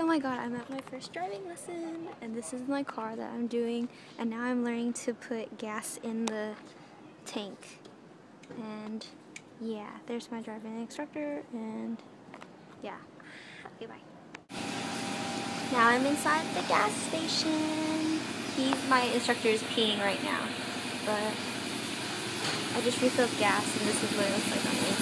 Oh my god, I'm at my first driving lesson and this is my car that I'm doing and now I'm learning to put gas in the tank. And yeah, there's my driving instructor and yeah. Okay, bye. Now I'm inside the gas station. He's, my instructor is peeing right now, but I just refilled gas and this is what it looks like on the.